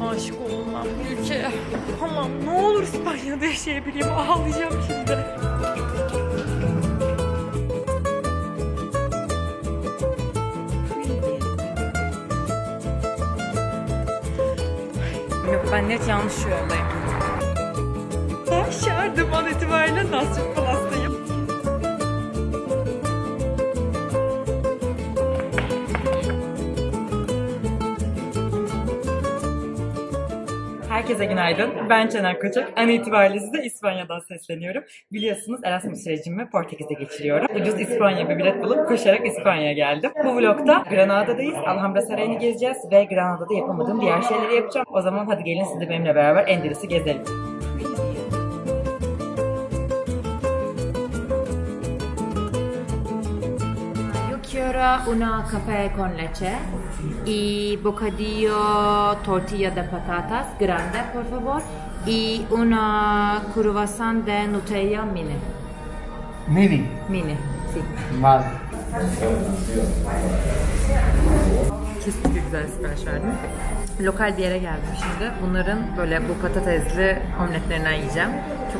Aşık olmam bir ülkeye. Aman ne olur İspanya'da yaşayabileyim. Ağlayacağım şimdi. Yok ben net yanlış yoldayım. Ben şardım an itibariyle Nasret Palas'tayım. Herkese günaydın. Ben Çener Koçak. An itibariyle size İspanya'dan sesleniyorum. Biliyorsunuz Erasmus sürecimi Portekiz'de geçiriyorum. Ucuz İspanya bir bilet bulup koşarak İspanya'ya geldim. Bu vlogda Granada'dayız. Alhambra Sarayı'nı gezeceğiz ve Granada'da yapamadığım diğer şeyleri yapacağım. O zaman hadi gelin siz de benimle beraber Endülüs'ü gezelim. Quiero una café con leche y bocadillo tortilla de patatas grande, por favor, y una croissant de Nutella mini. Mini. Mini, sí. Vale. Kesinlikle güzel sipariş verdim. Lokal bir yere geldim şimdi. Bunların böyle bu patatesli omletlerinden yiyeceğim.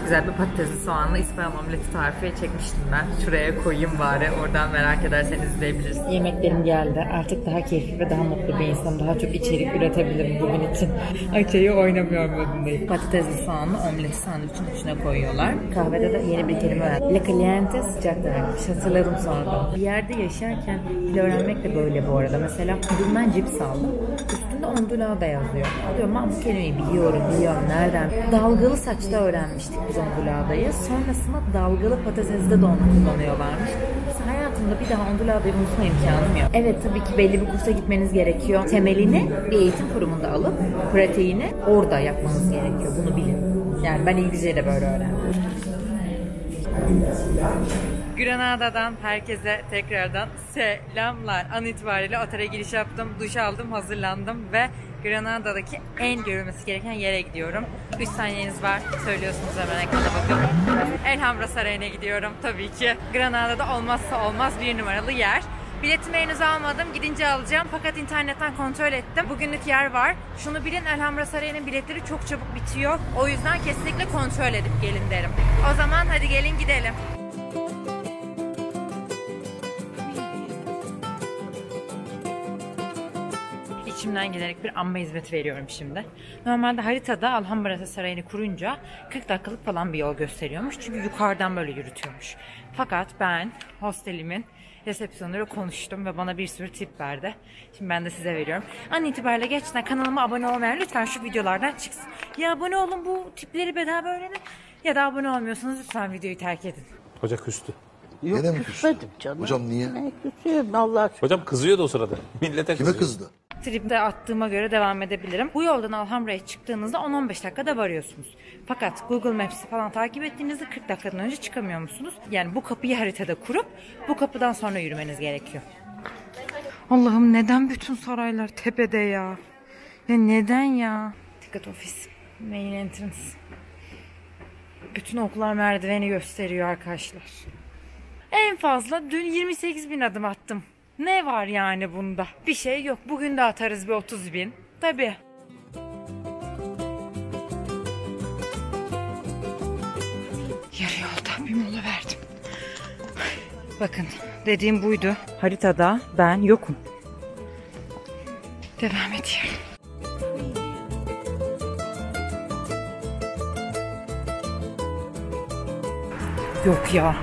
Güzel bir patatesli soğanlı İspanyol omleti tarifi çekmiştim ben. Şuraya koyayım bari. Oradan merak ederseniz izleyebilirsiniz. Yemeklerim geldi. Artık daha keyifli ve daha mutlu bir insan. Daha çok içerik üretebilirim bugün için. Açayı oynamıyor modundayım. Patatesli soğanlı omlet sandviçin içine koyuyorlar. Kahvede de yeni bir kelime öğrendim. Le caliente sıcak demekmiş. Hatırladım sonradan. Bir yerde yaşarken dil öğrenmek de böyle bu arada. Mesela Google'dan cips aldım. Üstünde ondulada yazıyor. Diyorum ben bu kelimeyi biliyorum, biliyorum. Nereden? Dalgalı saçta öğrenmiştik biz onduladayı. Sonrasında dalgalı patatesde de onu kullanıyorlarmış. Hayatımda bir daha onduladayı unutma imkanım yok. Evet tabii ki belli bir kursa gitmeniz gerekiyor. Temelini bir eğitim kurumunda alıp pratiğini orada yapmanız gerekiyor. Bunu bilin. Yani ben İngilizceyi de böyle öğrendim. Granada'dan herkese tekrardan selamlar. An itibariyle otele giriş yaptım, duş aldım, hazırlandım ve Granada'daki en görülmesi gereken yere gidiyorum. 3 saniyeniz var. Söylüyorsunuz hemen ekrana bakın. Elhamra Sarayı'na gidiyorum tabii ki. Granada'da olmazsa olmaz bir numaralı yer. Biletimi henüz almadım. Gidince alacağım. Fakat internetten kontrol ettim. Bugünlük yer var. Şunu bilin Elhamra Sarayı'nın biletleri çok çabuk bitiyor. O yüzden kesinlikle kontrol edip gelin derim. O zaman hadi gelin gidelim. İçimden gelerek bir anma hizmeti veriyorum şimdi. Normalde haritada Alhambra Sarayı'nı kurunca 40 dakikalık falan bir yol gösteriyormuş. Çünkü yukarıdan böyle yürütüyormuş. Fakat ben hostelimin resepsiyonuyla konuştum ve bana bir sürü tip verdi. Şimdi ben de size veriyorum. An itibariyle gerçekten kanalıma abone olmayan lütfen şu videolardan çıksın. Ya abone olun bu tipleri bedava öğrenin. Ya da abone olmuyorsanız lütfen videoyu terk edin. Hoca küstü. Yok Gene mi küsmedim canım. Hocam niye? Ne küsüyorum Allah aşkına. Hocam kızıyordu o sırada. Millete Kime kızıyor. kızdı? Trip'te attığıma göre devam edebilirim. Bu yoldan Alhambra'ya çıktığınızda 10-15 dakikada varıyorsunuz. Fakat Google Maps'i falan takip ettiğinizde 40 dakikadan önce çıkamıyor musunuz? Yani bu kapıyı haritada kurup bu kapıdan sonra yürümeniz gerekiyor. Allah'ım neden bütün saraylar tepede ya? Ya neden ya? Dikkat ofis. Main entrance. Bütün okullar merdiveni gösteriyor arkadaşlar. En fazla dün 28 bin adım attım. Ne var yani bunda? Bir şey yok. Bugün de atarız bir 30 bin. Tabii. Yarı yolda bir mola verdim. Bakın dediğim buydu. Haritada ben yokum. Devam ediyorum. Yok ya.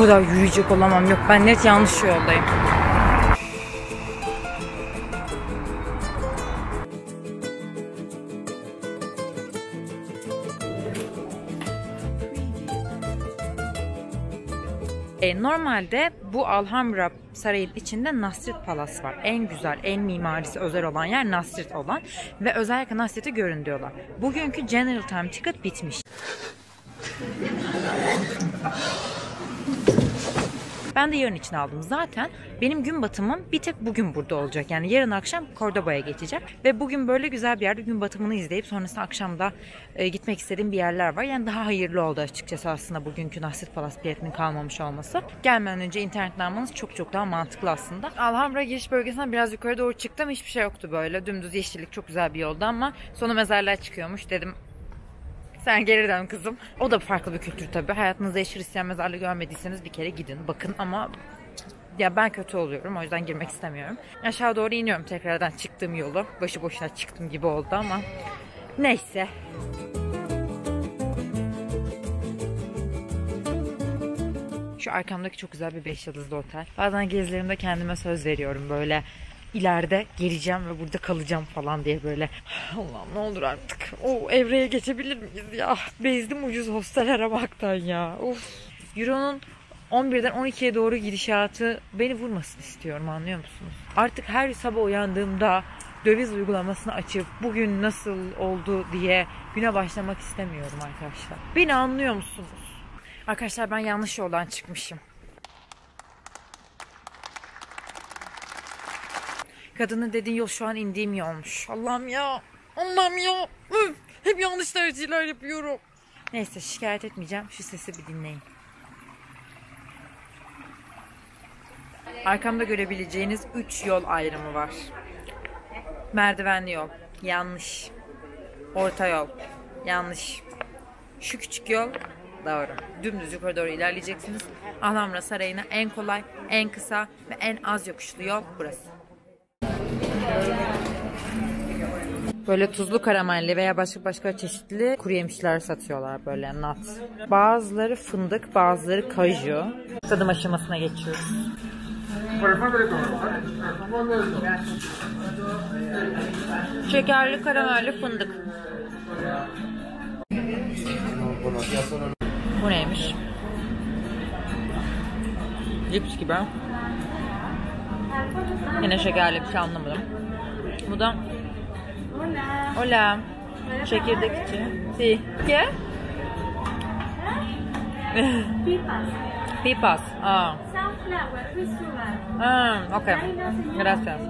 Kadar yürüyecek olamam. Yok ben net yanlış yoldayım. E, normalde bu Alhambra Sarayı'nın içinde Nasret Palas var. En güzel, en mimarisi özel olan yer Nasret olan ve özellikle Nasret'i görün diyorlar. Bugünkü General Time Ticket bitmiş. Ben de yarın için aldım. Zaten benim gün batımım bir tek bugün burada olacak. Yani yarın akşam Cordoba'ya geçecek. Ve bugün böyle güzel bir yerde gün batımını izleyip sonrasında akşamda e, gitmek istediğim bir yerler var. Yani daha hayırlı oldu açıkçası aslında bugünkü Nasret Palas biletinin kalmamış olması. Gelmeden önce internetten almanız çok çok daha mantıklı aslında. Alhambra giriş bölgesinden biraz yukarı doğru çıktım. Hiçbir şey yoktu böyle. Dümdüz yeşillik çok güzel bir yolda ama sonu mezarlığa çıkıyormuş. Dedim sen geri dön kızım. O da farklı bir kültür tabii. Hayatınızda hiç Hristiyan mezarlığı görmediyseniz bir kere gidin. Bakın ama ya ben kötü oluyorum. O yüzden girmek istemiyorum. Aşağı doğru iniyorum tekrardan çıktığım yolu. Başı boşuna çıktım gibi oldu ama neyse. Şu arkamdaki çok güzel bir 5 yıldızlı otel. Bazen gezilerimde kendime söz veriyorum böyle ileride geleceğim ve burada kalacağım falan diye böyle Allah'ım ne olur artık o evreye geçebilir miyiz ya bezdim ucuz hostel aramaktan ya of Euro'nun 11'den 12'ye doğru gidişatı beni vurmasın istiyorum anlıyor musunuz? Artık her sabah uyandığımda döviz uygulamasını açıp bugün nasıl oldu diye güne başlamak istemiyorum arkadaşlar. Beni anlıyor musunuz? Arkadaşlar ben yanlış yoldan çıkmışım. Kadının dediğin yol şu an indiğim yolmuş. Allah'ım ya. Allah'ım ya. Üf, hep yanlış tercihler yapıyorum. Neyse şikayet etmeyeceğim. Şu sesi bir dinleyin. Arkamda görebileceğiniz 3 yol ayrımı var. Merdivenli yol. Yanlış. Orta yol. Yanlış. Şu küçük yol doğru. Dümdüz yukarı doğru ilerleyeceksiniz. Alhambra Sarayı'na en kolay, en kısa ve en az yokuşlu yol burası. Böyle tuzlu karamelli veya başka başka çeşitli kuru yemişler satıyorlar böyle nut. Bazıları fındık, bazıları kaju. Tadım aşamasına geçiyoruz. Şekerli, karamelli, fındık. Bu neymiş? Cips gibi. Yine şekerli bir şey anlamadım. Bu da Hola. Çekirdek içi. Sí. ¿Qué? Pipas. Ah. Sunflower. Ah, okay. Gracias.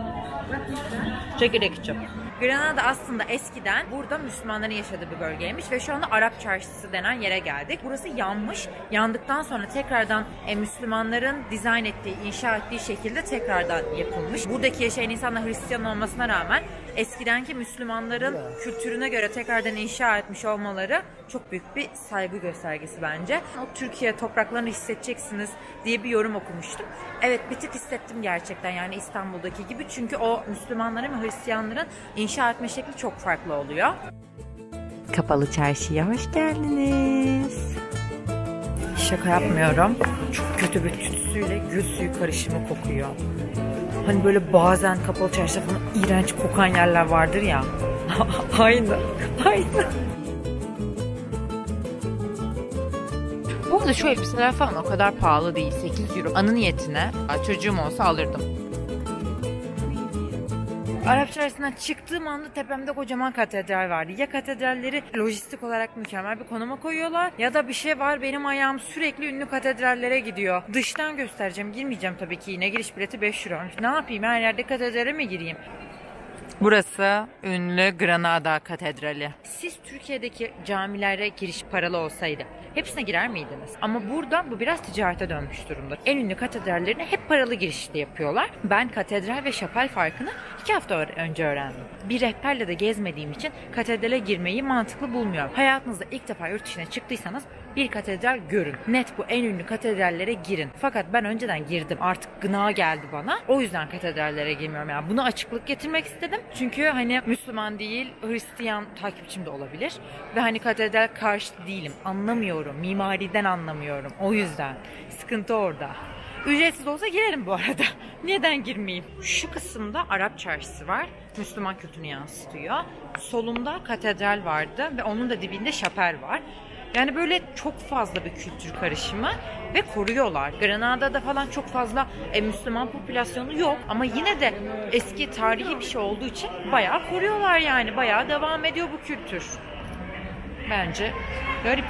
Çekirdek içi. Granada aslında eskiden burada Müslümanların yaşadığı bir bölgeymiş ve şu anda Arap Çarşısı denen yere geldik. Burası yanmış. Yandıktan sonra tekrardan e, Müslümanların dizayn ettiği, inşa ettiği şekilde tekrardan yapılmış. Buradaki yaşayan insanlar Hristiyan olmasına rağmen eskidenki Müslümanların kültürüne göre tekrardan inşa etmiş olmaları çok büyük bir saygı göstergesi bence. O Türkiye topraklarını hissedeceksiniz diye bir yorum okumuştum. Evet bir tık hissettim gerçekten yani İstanbul'daki gibi. Çünkü o Müslümanların ve Hristiyanların inşa etme şekli çok farklı oluyor. Kapalı Çarşı'ya hoş geldiniz. Şaka yapmıyorum. Çok kötü bir tütsüyle gül suyu karışımı kokuyor. Hani böyle bazen kapalı çarşıda falan iğrenç kokan yerler vardır ya. aynı. Aynı. Bu arada şu elbiseler falan o kadar pahalı değil. 8 euro. Anı niyetine çocuğum olsa alırdım. Arap Çarşısı'ndan çıktığım anda tepemde kocaman katedral vardı. Ya katedralleri lojistik olarak mükemmel bir konuma koyuyorlar ya da bir şey var benim ayağım sürekli ünlü katedrallere gidiyor. Dıştan göstereceğim. Girmeyeceğim tabii ki yine. Giriş bileti 5 euro. Ne yapayım her yerde katedrale mi gireyim? Burası ünlü Granada Katedrali. Siz Türkiye'deki camilere giriş paralı olsaydı hepsine girer miydiniz? Ama burada bu biraz ticarete dönmüş durumda. En ünlü katedrallerini hep paralı girişli yapıyorlar. Ben katedral ve şapel farkını iki hafta önce öğrendim. Bir rehberle de gezmediğim için katedrale girmeyi mantıklı bulmuyorum. Hayatınızda ilk defa yurt dışına çıktıysanız bir katedral görün. Net bu en ünlü katedrallere girin. Fakat ben önceden girdim. Artık gına geldi bana. O yüzden katedrallere girmiyorum. Yani buna açıklık getirmek istedim. Çünkü hani Müslüman değil, Hristiyan takipçim de olabilir. Ve hani katedral karşı değilim. Anlamıyorum. Mimariden anlamıyorum. O yüzden. Sıkıntı orada. Ücretsiz olsa girerim bu arada. Neden girmeyeyim? Şu kısımda Arap çarşısı var. Müslüman kültürünü yansıtıyor. Solumda katedral vardı ve onun da dibinde şapel var. Yani böyle çok fazla bir kültür karışımı ve koruyorlar. Granada'da falan çok fazla e, Müslüman popülasyonu yok ama yine de eski tarihi bir şey olduğu için bayağı koruyorlar yani. Bayağı devam ediyor bu kültür. Bence garip.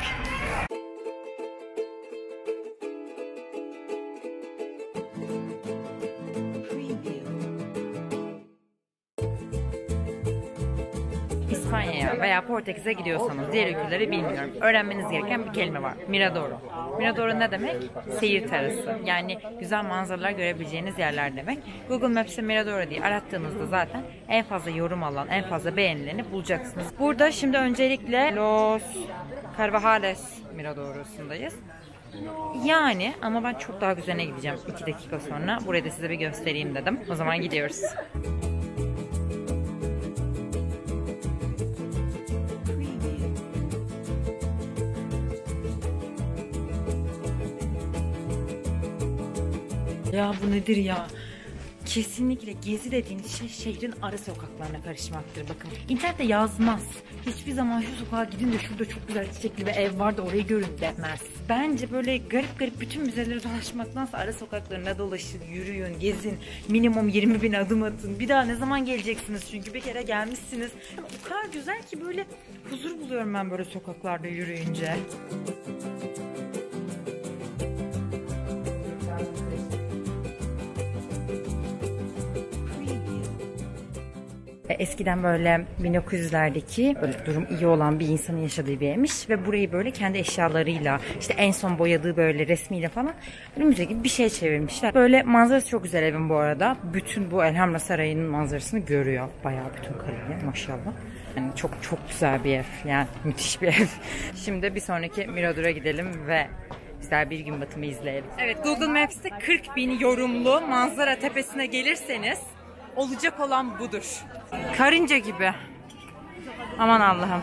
Portekiz'e gidiyorsanız diğer ülkeleri bilmiyorum. Öğrenmeniz gereken bir kelime var. Miradoro. Miradoro ne demek? Seyir terası. Yani güzel manzaralar görebileceğiniz yerler demek. Google Maps'te Miradoro diye arattığınızda zaten en fazla yorum alan, en fazla beğenileni bulacaksınız. Burada şimdi öncelikle Los Carvajales Miradoro'sundayız. Yani ama ben çok daha güzeline gideceğim 2 dakika sonra. Burayı da size bir göstereyim dedim. O zaman gidiyoruz. Ya bu nedir ya? Kesinlikle gezi dediğiniz şey şehrin ara sokaklarına karışmaktır bakın. İnternette yazmaz. Hiçbir zaman şu sokağa gidin de şurada çok güzel çiçekli bir ev var da orayı görün demez. Bence böyle garip garip bütün müzeleri dolaşmaktansa ara sokaklarına dolaşın, yürüyün, gezin. Minimum 20 bin adım atın. Bir daha ne zaman geleceksiniz çünkü bir kere gelmişsiniz. O kadar güzel ki böyle huzur buluyorum ben böyle sokaklarda yürüyünce. E, Eskiden böyle 1900'lerdeki böyle durum iyi olan bir insanın yaşadığı bir evmiş ve burayı böyle kendi eşyalarıyla işte en son boyadığı böyle resmiyle falan böyle müze gibi bir şey çevirmişler. Böyle manzarası çok güzel evin bu arada. Bütün bu Elhamra Sarayı'nın manzarasını görüyor. Bayağı bütün kaleyi maşallah. Yani çok çok güzel bir ev. Yani müthiş bir ev. Şimdi bir sonraki Mirador'a gidelim ve güzel bir gün batımı izleyelim. Evet Google Maps'te 40 bin yorumlu manzara tepesine gelirseniz olacak olan budur. Karınca gibi. Aman Allah'ım.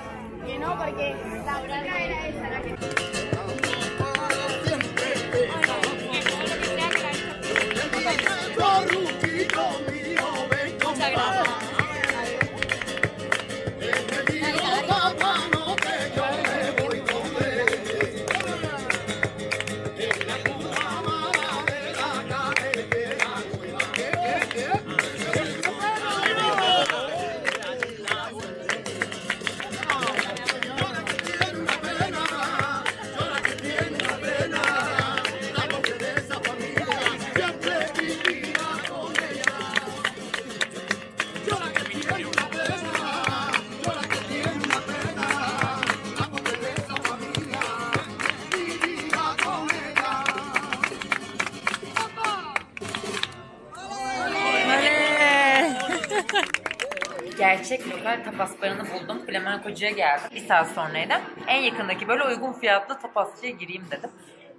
Gerçek lokal tapas barını buldum. Flamencocuya geldim. Bir saat sonraydı. En yakındaki böyle uygun fiyatlı tapasçıya gireyim dedim.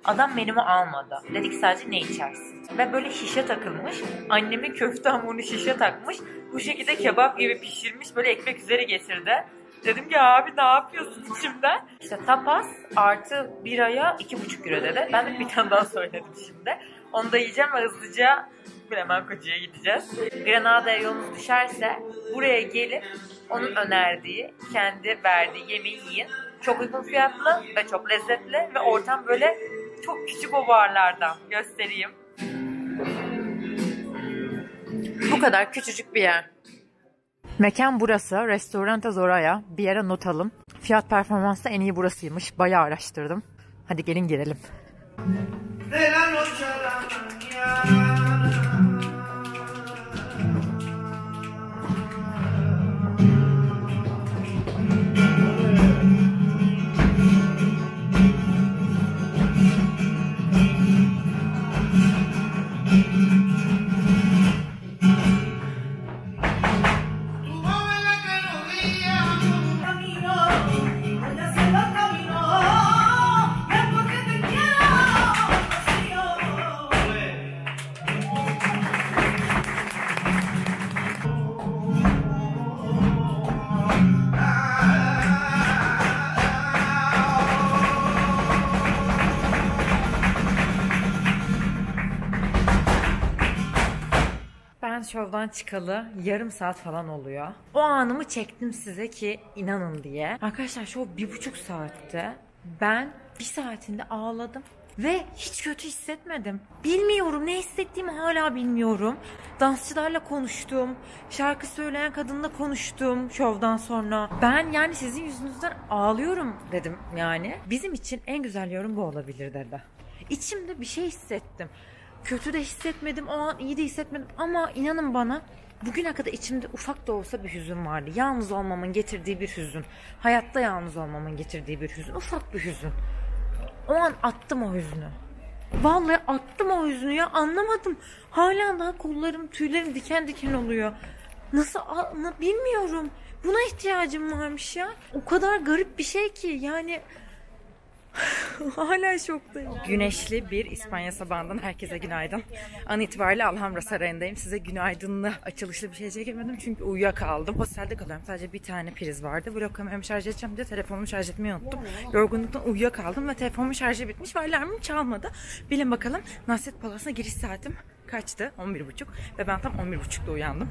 Adam menümü almadı. Dedik sadece ne içersin? Ve böyle şişe takılmış. Annemin köfte hamurunu şişe takmış. Bu şekilde kebap gibi pişirmiş. Böyle ekmek üzeri getirdi. Dedim ki abi ne yapıyorsun içimden? İşte tapas artı biraya iki buçuk euro dedi. Ben de bir tane daha söyledim şimdi. Onu da yiyeceğim ve hızlıca Flamencocuya gideceğiz. Granada'ya yolunuz düşerse buraya gelip onun önerdiği, kendi verdiği yemeği yiyin. Çok uygun fiyatlı ve çok lezzetli ve ortam böyle çok küçük o barlardan göstereyim. Bu kadar küçücük bir yer. Mekan burası. Restoranta Zoraya. Bir yere not alın. Fiyat performansı en iyi burasıymış. Bayağı araştırdım. Hadi gelin girelim. de şovdan çıkalı yarım saat falan oluyor. O anımı çektim size ki inanın diye. Arkadaşlar şov bir buçuk saatte. Ben bir saatinde ağladım. Ve hiç kötü hissetmedim. Bilmiyorum ne hissettiğimi hala bilmiyorum. Dansçılarla konuştum. Şarkı söyleyen kadınla konuştum şovdan sonra. Ben yani sizin yüzünüzden ağlıyorum dedim yani. Bizim için en güzel yorum bu olabilir dedi. İçimde bir şey hissettim. Kötü de hissetmedim o an iyi de hissetmedim ama inanın bana Bugüne kadar içimde ufak da olsa bir hüzün vardı. Yalnız olmamın getirdiği bir hüzün. Hayatta yalnız olmamın getirdiği bir hüzün. Ufak bir hüzün. O an attım o hüznü. Vallahi attım o hüznü ya anlamadım. Hala daha kollarım tüylerim diken diken oluyor. Nasıl bilmiyorum. Buna ihtiyacım varmış ya. O kadar garip bir şey ki yani Hala şoktayım. Güneşli bir İspanya sabahından herkese günaydın. An itibariyle Alhambra Sarayı'ndayım. Size günaydınlı açılışlı bir şey çekemedim çünkü uyuyakaldım. Hostelde kalıyorum. Sadece bir tane priz vardı. Vlog kameramı şarj edeceğim diye telefonumu şarj etmeyi unuttum. Yorgunluktan uyuyakaldım ve telefonumun şarjı bitmiş ve alarmım çalmadı. Bilin bakalım Nasret Palas'a giriş saatim kaçtı? 11.30 ve ben tam 11.30'da uyandım.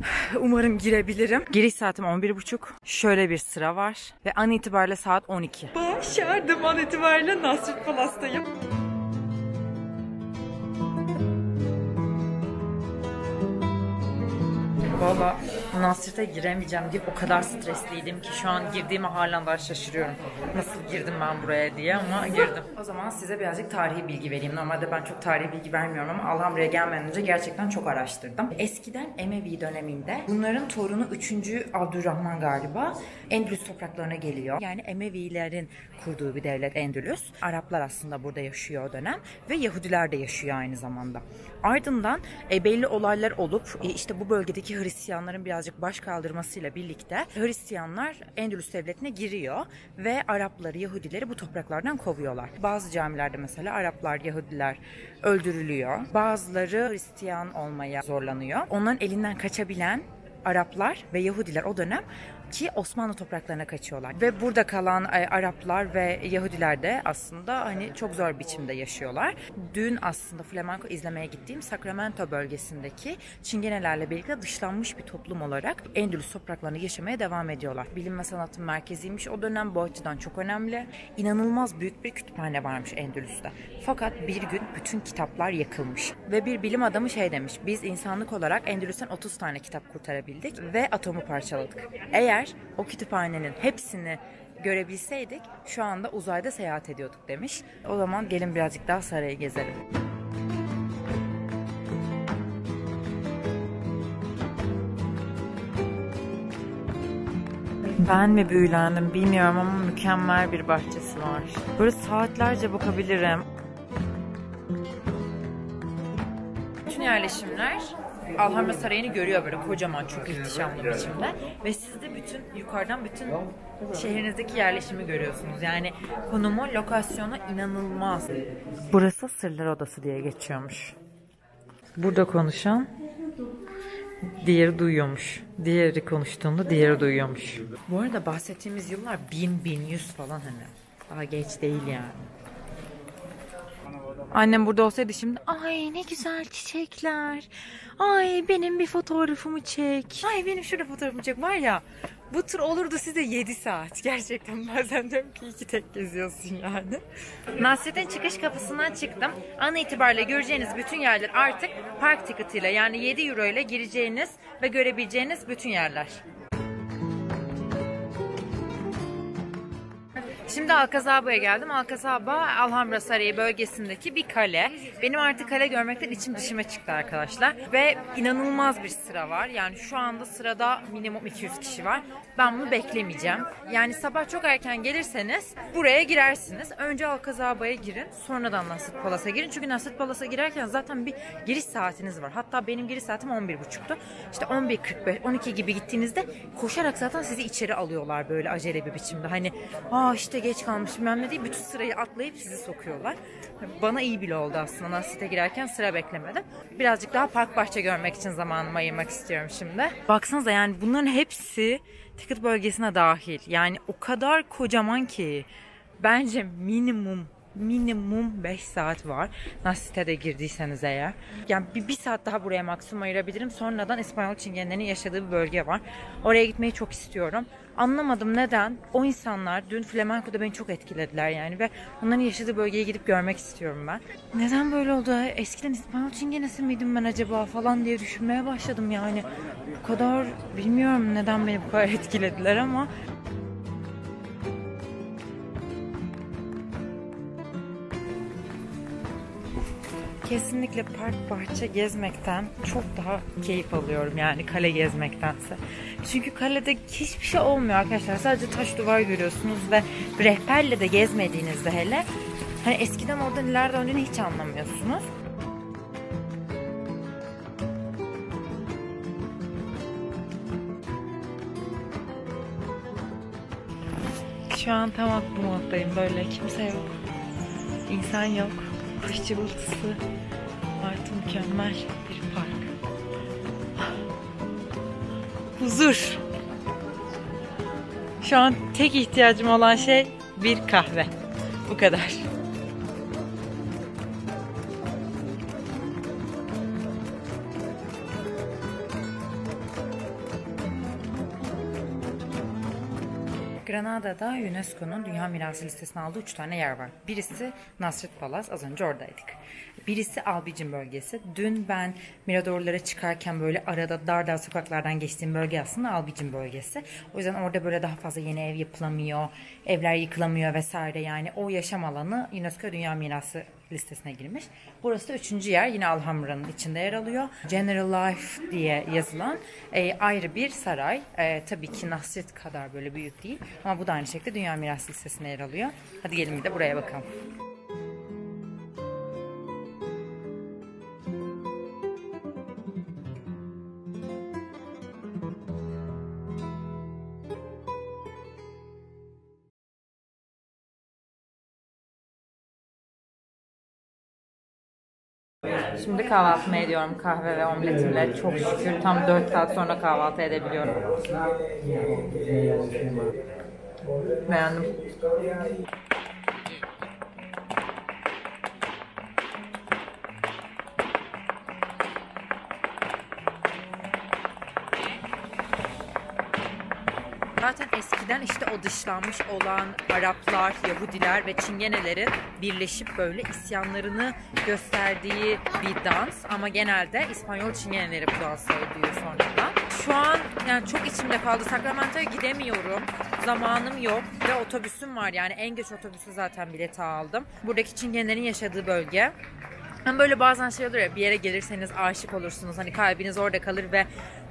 Umarım girebilirim. Giriş saatim 11.30. Şöyle bir sıra var. Ve an itibariyle saat 12. Başardım an itibariyle Nasret Palas'tayım. Valla Nasret'e giremeyeceğim diye o kadar stresliydim ki şu an girdiğime halen daha şaşırıyorum. Nasıl girdim ben buraya diye ama girdim. O zaman size birazcık tarihi bilgi vereyim. Normalde ben çok tarihi bilgi vermiyorum ama Alhambre'ye gelmeden önce gerçekten çok araştırdım. Eskiden Emevi döneminde bunların torunu 3. Abdurrahman galiba Endülüs topraklarına geliyor. Yani Emevilerin kurduğu bir devlet Endülüs. Araplar aslında burada yaşıyor o dönem ve Yahudiler de yaşıyor aynı zamanda. Ardından e, belli olaylar olup e, işte bu bölgedeki Hristiyanların birazcık baş kaldırmasıyla birlikte Hristiyanlar Endülüs devletine giriyor ve Arapları, Yahudileri bu topraklardan kovuyorlar. Bazı camilerde mesela Araplar, Yahudiler öldürülüyor. Bazıları Hristiyan olmaya zorlanıyor. Onların elinden kaçabilen Araplar ve Yahudiler o dönem ki Osmanlı topraklarına kaçıyorlar. Ve burada kalan e, Araplar ve Yahudiler de aslında hani çok zor biçimde yaşıyorlar. Dün aslında flamenco izlemeye gittiğim Sacramento bölgesindeki Çingenelerle birlikte dışlanmış bir toplum olarak Endülüs topraklarında yaşamaya devam ediyorlar. Bilim ve sanatın merkeziymiş o dönem bu açıdan çok önemli. İnanılmaz büyük bir kütüphane varmış Endülüs'te. Fakat bir gün bütün kitaplar yakılmış. Ve bir bilim adamı şey demiş. Biz insanlık olarak Endülüs'ten 30 tane kitap kurtarabildik ve atomu parçaladık. Eğer o kütüphanenin hepsini görebilseydik şu anda uzayda seyahat ediyorduk demiş. O zaman gelin birazcık daha sarayı gezelim. Ben mi büyülendim bilmiyorum ama mükemmel bir bahçesi var. Böyle saatlerce bakabilirim. Bütün yerleşimler Alhambra Sarayı'nı görüyor böyle kocaman çok ihtişamlı biçimde. Ve siz de bütün yukarıdan bütün şehrinizdeki yerleşimi görüyorsunuz. Yani konumu, lokasyonu inanılmaz. Burası Sırlar Odası diye geçiyormuş. Burada konuşan diğeri duyuyormuş. Diğeri konuştuğunda diğeri duyuyormuş. Bu arada bahsettiğimiz yıllar 1000 1100 falan hani. Daha geç değil yani. Annem burada olsaydı şimdi ay ne güzel çiçekler. Ay benim bir fotoğrafımı çek. Ay benim şurada fotoğrafımı çek var ya. Bu tur olurdu size 7 saat. Gerçekten bazen diyorum ki iki tek geziyorsun yani. Nasret'in çıkış kapısından çıktım. An itibariyle göreceğiniz bütün yerler artık park ticket'ıyla yani 7 euro ile gireceğiniz ve görebileceğiniz bütün yerler. Şimdi Alcazaba'ya geldim. Alcazaba Alhambra Sarayı bölgesindeki bir kale. Benim artık kale görmekten içim dışıma çıktı arkadaşlar. Ve inanılmaz bir sıra var. Yani şu anda sırada minimum 200 kişi var. Ben bunu beklemeyeceğim. Yani sabah çok erken gelirseniz buraya girersiniz. Önce Alcazaba'ya girin. Sonradan Nasret Palas'a girin. Çünkü Nasret Palas'a girerken zaten bir giriş saatiniz var. Hatta benim giriş saatim 11.30'tu. İşte 11.45, 12 gibi gittiğinizde koşarak zaten sizi içeri alıyorlar böyle acele bir biçimde. Hani aa işte geç kalmış bilmem ne değil. Bütün sırayı atlayıp sizi sokuyorlar. Bana iyi bile oldu aslında. Nasret'e girerken sıra beklemedim. Birazcık daha park bahçe görmek için zamanımı ayırmak istiyorum şimdi. Baksanıza yani bunların hepsi ticket bölgesine dahil. Yani o kadar kocaman ki bence minimum minimum 5 saat var. Nasit'e de girdiyseniz eğer. Yani bir, bir saat daha buraya maksimum ayırabilirim. Sonradan İspanyol Çingenlerin yaşadığı bir bölge var. Oraya gitmeyi çok istiyorum. Anlamadım neden. O insanlar dün flamenco'da beni çok etkilediler yani ve onların yaşadığı bölgeye gidip görmek istiyorum ben. Neden böyle oldu? Eskiden İspanyol Çingenesi miydim ben acaba falan diye düşünmeye başladım yani. Bu kadar bilmiyorum neden beni bu kadar etkilediler ama kesinlikle park bahçe gezmekten çok daha keyif alıyorum yani kale gezmektense. Çünkü kalede hiçbir şey olmuyor arkadaşlar. Sadece taş duvar görüyorsunuz ve rehberle de gezmediğinizde hele hani eskiden orada neler döndüğünü hiç anlamıyorsunuz. Şu an tam aklı moddayım böyle kimse yok. İnsan yok. Kuş cıvıltısı. Artı mükemmel bir park. Huzur. Şu an tek ihtiyacım olan şey bir kahve. Bu kadar. Granada'da UNESCO'nun Dünya Mirası listesine aldığı 3 tane yer var. Birisi Nasret Palas, az önce oradaydık. Birisi Albicin bölgesi. Dün ben Miradorlara çıkarken böyle arada dar dar sokaklardan geçtiğim bölge aslında Albicin bölgesi. O yüzden orada böyle daha fazla yeni ev yapılamıyor, evler yıkılamıyor vesaire. Yani o yaşam alanı UNESCO Dünya Mirası listesine girmiş. Burası da üçüncü yer yine Alhambra'nın içinde yer alıyor. General Life diye yazılan e, ayrı bir saray. E, tabii ki Nasret kadar böyle büyük değil ama bu da aynı şekilde Dünya Mirası listesine yer alıyor. Hadi gelin bir de buraya bakalım. Şimdi kahvaltımı ediyorum kahve ve omletimle. Çok şükür tam 4 saat sonra kahvaltı edebiliyorum. Beğendim. O dışlanmış olan Araplar, Yahudiler ve Çingenelerin birleşip böyle isyanlarını gösterdiği bir dans. Ama genelde İspanyol Çingeneleri bu dansı ödüyor sonradan. Şu an yani çok içimde kaldı. Sacramento'ya gidemiyorum. Zamanım yok ve otobüsüm var. Yani en geç otobüsü zaten bileti aldım. Buradaki Çingenelerin yaşadığı bölge. Hani böyle bazen şey olur ya bir yere gelirseniz aşık olursunuz. Hani kalbiniz orada kalır ve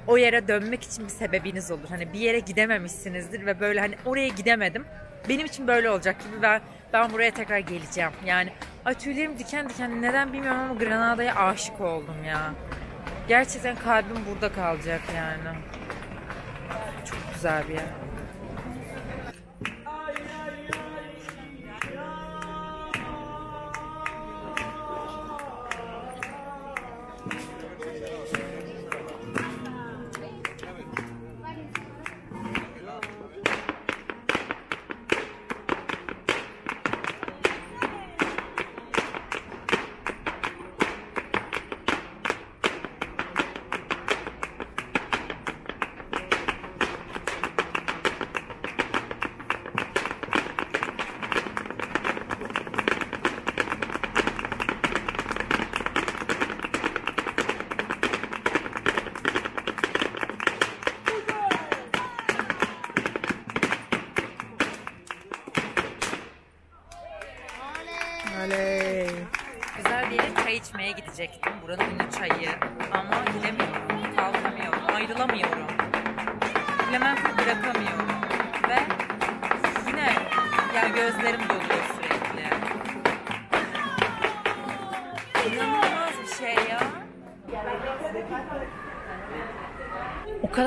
o yere dönmek için bir sebebiniz olur. Hani bir yere gidememişsinizdir ve böyle hani oraya gidemedim. Benim için böyle olacak gibi ben ben buraya tekrar geleceğim. Yani ay tüylerim diken diken neden bilmiyorum ama Granada'ya aşık oldum ya. Gerçekten kalbim burada kalacak yani. Çok güzel bir yer.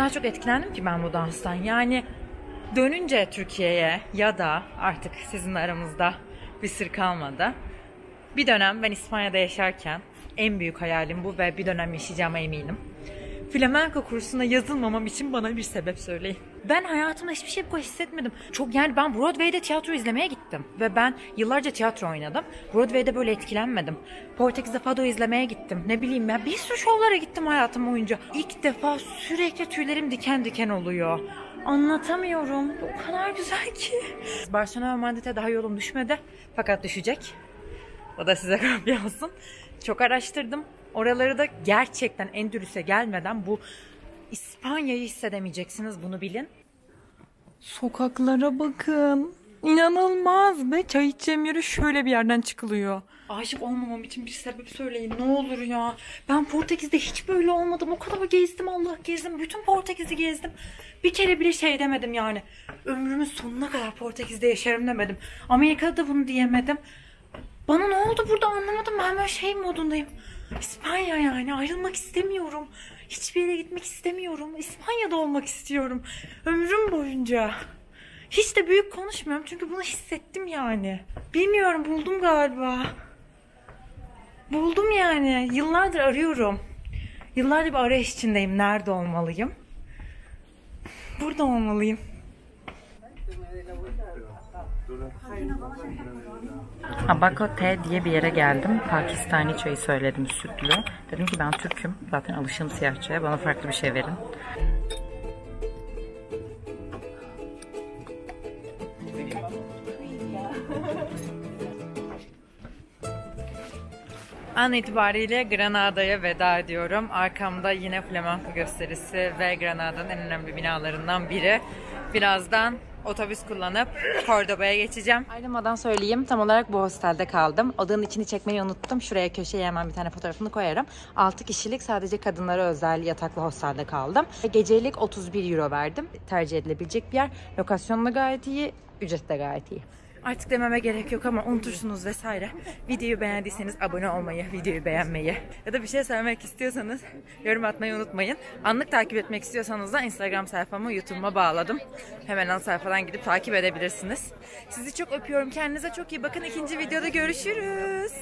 Kadar çok etkilendim ki ben bu danstan. Yani dönünce Türkiye'ye ya da artık sizinle aramızda bir sır kalmadı. Bir dönem ben İspanya'da yaşarken en büyük hayalim bu ve bir dönem yaşayacağıma eminim. Flamenco kursuna yazılmamam için bana bir sebep söyleyin. Ben hayatımda hiçbir şey bu kadar hissetmedim. Çok yani ben Broadway'de tiyatro izlemeye gittim. Ve ben yıllarca tiyatro oynadım. Broadway'de böyle etkilenmedim. Portekiz'de Fado izlemeye gittim. Ne bileyim ya bir sürü şovlara gittim hayatım boyunca. İlk defa sürekli tüylerim diken diken oluyor. Anlatamıyorum. O kadar güzel ki. Barcelona ve Madrid'e daha yolum düşmedi. Fakat düşecek. O da size kopya olsun. Çok araştırdım. Oraları da gerçekten Endülüs'e gelmeden bu İspanya'yı hissedemeyeceksiniz bunu bilin. Sokaklara bakın. İnanılmaz ve çay içeceğim yere şöyle bir yerden çıkılıyor. Aşık olmamam için bir sebep söyleyin ne olur ya. Ben Portekiz'de hiç böyle olmadım. O kadar gezdim Allah gezdim. Bütün Portekiz'i gezdim. Bir kere bile şey demedim yani. Ömrümün sonuna kadar Portekiz'de yaşarım demedim. Amerika'da da bunu diyemedim. Bana ne oldu burada anlamadım. Ben böyle şey modundayım. İspanya yani ayrılmak istemiyorum. Hiçbir yere gitmek istemiyorum. İspanya'da olmak istiyorum. Ömrüm boyunca. Hiç de büyük konuşmuyorum çünkü bunu hissettim yani. Bilmiyorum buldum galiba. Buldum yani. Yıllardır arıyorum. Yıllardır bir arayış içindeyim. Nerede olmalıyım? Burada olmalıyım. Abako Te diye bir yere geldim. Pakistani çayı söyledim sütlü. Dedim ki ben Türk'üm. Zaten alışığım siyah çaya. Bana farklı bir şey verin. An itibariyle Granada'ya veda ediyorum. Arkamda yine flamenco gösterisi ve Granada'nın en önemli binalarından biri. Birazdan otobüs kullanıp Cordoba'ya geçeceğim. Ayrılmadan söyleyeyim tam olarak bu hostelde kaldım. Odanın içini çekmeyi unuttum. Şuraya köşeye hemen bir tane fotoğrafını koyarım. 6 kişilik sadece kadınlara özel yataklı hostelde kaldım. Gecelik 31 euro verdim. Tercih edilebilecek bir yer. Lokasyon da gayet iyi, ücret de gayet iyi. Artık dememe gerek yok ama unutursunuz vesaire. Videoyu beğendiyseniz abone olmayı, videoyu beğenmeyi ya da bir şey söylemek istiyorsanız yorum atmayı unutmayın. Anlık takip etmek istiyorsanız da Instagram sayfamı YouTube'uma bağladım. Hemen ana sayfadan gidip takip edebilirsiniz. Sizi çok öpüyorum. Kendinize çok iyi bakın. İkinci videoda görüşürüz.